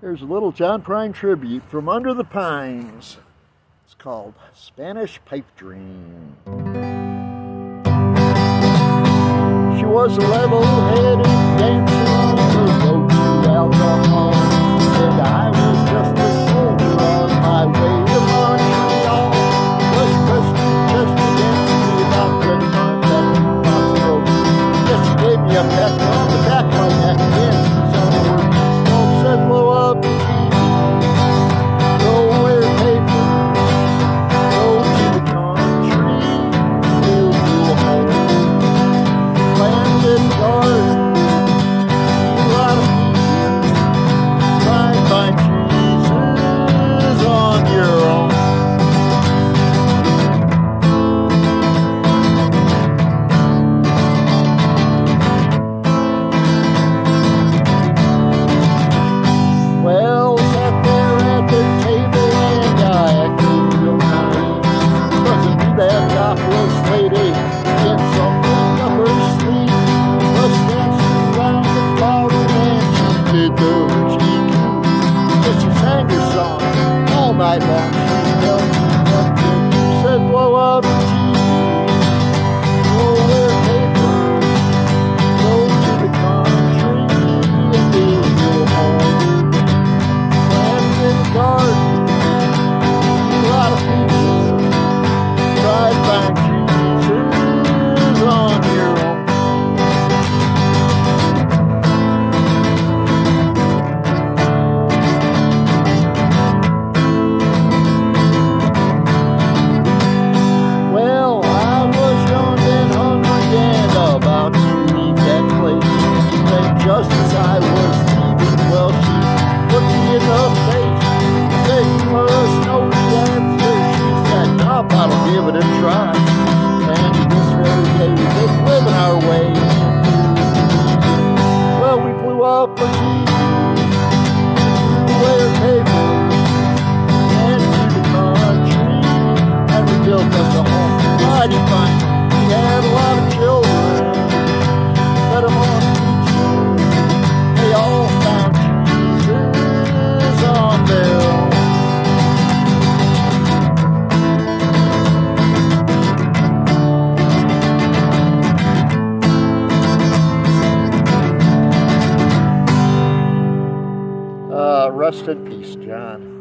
Here's a little John Prine tribute from Under the Pines. It's called Spanish Pipe Dream. She was a level-headed dancer on the road to alcohol, and I was just a soldier on my way to lady, sits on the upper street. The and she did the sang her song all night long. She. Said blow up. give it a try. And this road day we just living our way. Well, we blew up a where cable and to the country, and we built us a home mighty fine. Rest in peace, John.